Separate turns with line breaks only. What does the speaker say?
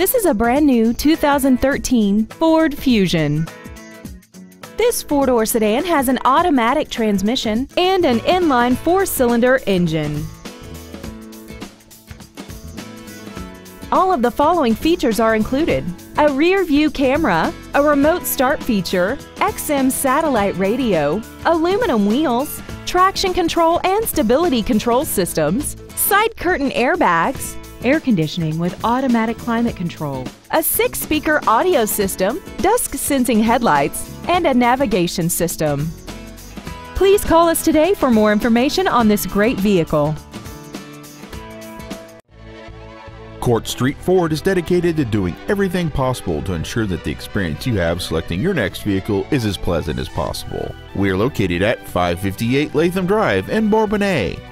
This is a brand new 2013 Ford Fusion. This four-door sedan has an automatic transmission and an inline four-cylinder engine. All of the following features are included. A rear view camera, a remote start feature, XM satellite radio, aluminum wheels, traction control and stability control systems, side curtain airbags, air conditioning with automatic climate control, a six speaker audio system, dusk sensing headlights, and a navigation system. Please call us today for more information on this great vehicle.
Court Street Ford is dedicated to doing everything possible to ensure that the experience you have selecting your next vehicle is as pleasant as possible. We are located at 558 Latham Drive in Bourbonnais.